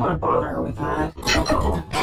don't want to bother with that.